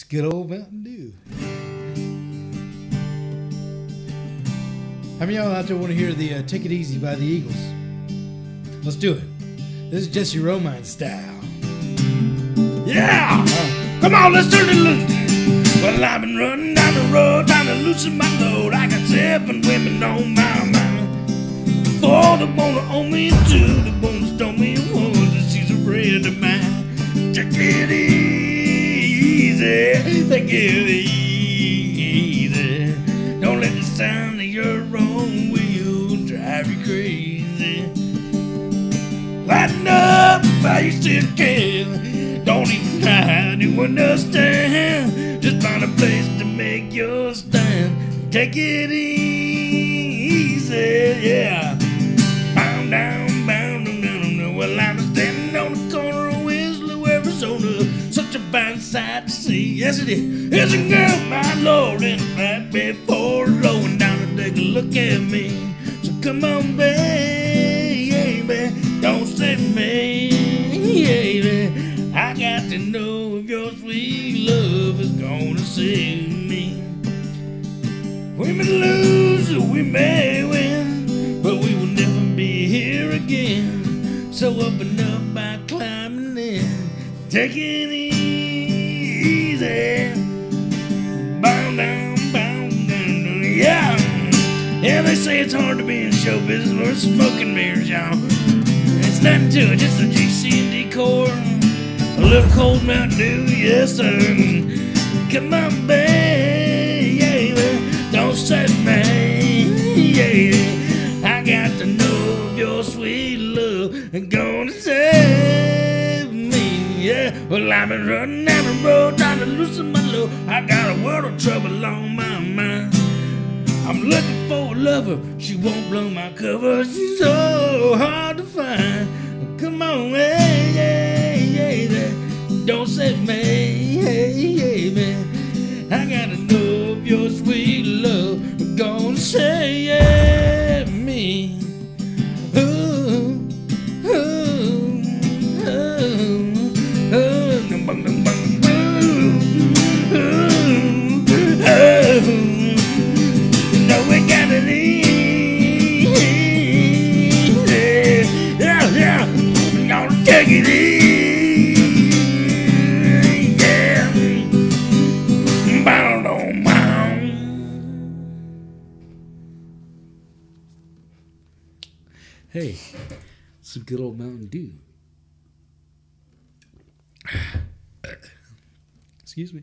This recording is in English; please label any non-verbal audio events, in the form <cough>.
Just good old Mountain Dew. How many y'all out there want to hear the uh, Take It Easy by the Eagles? Let's do it. This is Jesse Romine style. Yeah! Come on, let's turn it loose. Well, I've been running down the road trying to loosen my load. I got seven women on my mind. Four that wanna own me, and take it easy. Don't let the sound of your own wheel drive you crazy. Lighten up while you still can. Don't even try to understand. Just find a place to make your stand. Take it easy, yeah. Sight to see. Yes, it is. It's a girl, my lord, in a fat bed for down to take a look at me. So come on, baby, don't say me, baby. I got to know if your sweet love is gonna save me. We may lose we may win, but we will never be here again. So open up by climbing in, taking it Yeah, they say it's hard to be in show business, but smoke and mirrors, y'all. It's nothing to it, just a GC and decor. A little cold Mountain Dew, yes sir. Come on, baby, don't say me. Yeah. I got to know if your sweet love gonna save me. Yeah, well I've been running down the road trying to loosen my load. I got a world of trouble on my mind. I'm looking for a lover. She won't blow my cover. She's so hard to find. Come on, hey, Yeah. Hey, some good old Mountain Dew. <sighs> Excuse me.